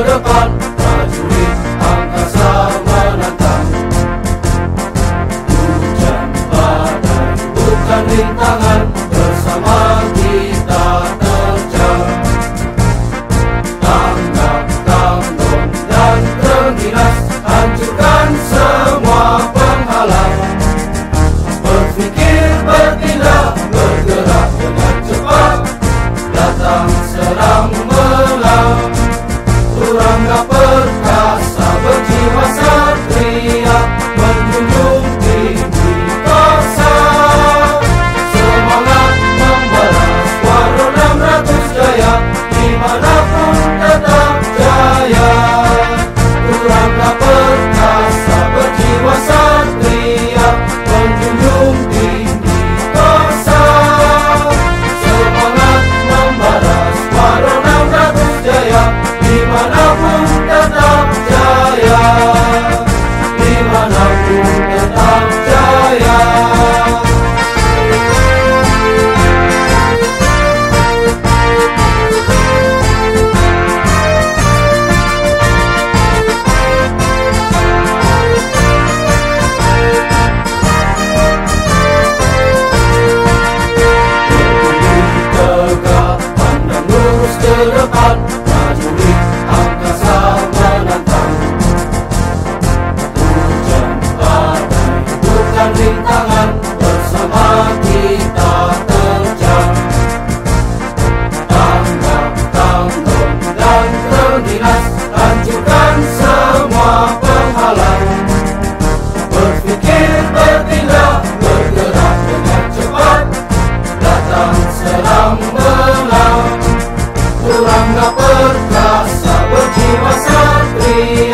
depan prajurit angkasa menantang. Hujan badai bukan rintangan bersama kita terjang. Tanggap tanggung dan terginas hancurkan semua penghalang. Berpikir bertindak Stop me.